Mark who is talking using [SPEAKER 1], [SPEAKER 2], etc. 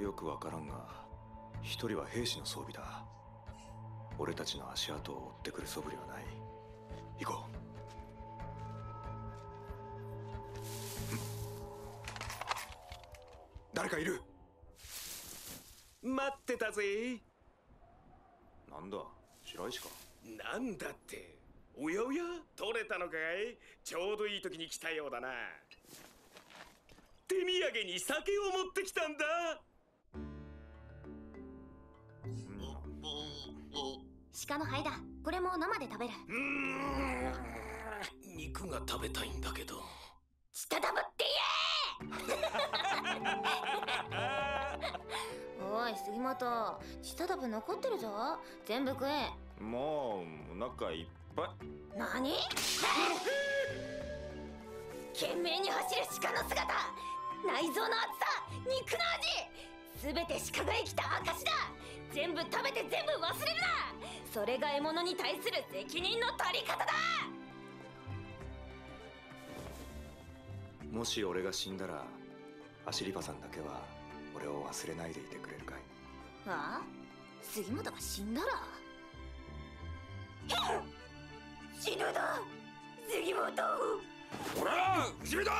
[SPEAKER 1] よくわからんが一人は兵士の装備だ。俺たちの足跡を追ってくる素振りはない。行こう。誰かいる。
[SPEAKER 2] 待ってたぜ。
[SPEAKER 1] なんだ？白石か？
[SPEAKER 2] なんだって。おやおや？取れたのかい？ちょうどいい時に来たようだな。手土産に酒を持ってきたんだ。
[SPEAKER 3] 鹿の灰だ。これも生で食べる。
[SPEAKER 2] うーん。肉が食べたいんだけど。
[SPEAKER 3] 舌だぶって言え！おい杉本。舌だぶ残ってるぞ。全部食え。
[SPEAKER 1] もうお腹いっぱい。
[SPEAKER 3] 何？懸命に走る鹿の姿！内臓の厚さ！肉の味！全て鹿が生きた証だ！全部食べて全部それが獲物に対する責任の取り方だ！
[SPEAKER 1] もし俺が死んだらアシリパさんだけは俺を忘れないでいてくれるかい？
[SPEAKER 3] ああ？杉本が死んだら？死ぬだ杉本
[SPEAKER 2] ほら不死身だ